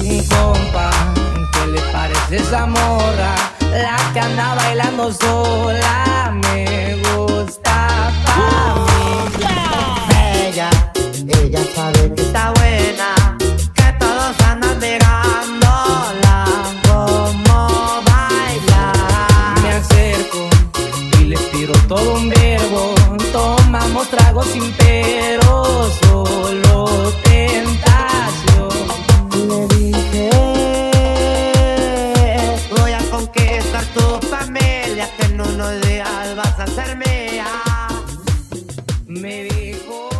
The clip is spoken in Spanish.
Mi compa, ¿qué le parece esa morra? La que anda bailando sola me gusta pa' mí. Yeah. Ella, ella sabe que está buena, que todos andan mirándola como baila. Me acerco y les tiro todo un verbo, tomamos tragos sin peros. besar tu familia, que en unos días vas a ser mía. Ah. Me dijo.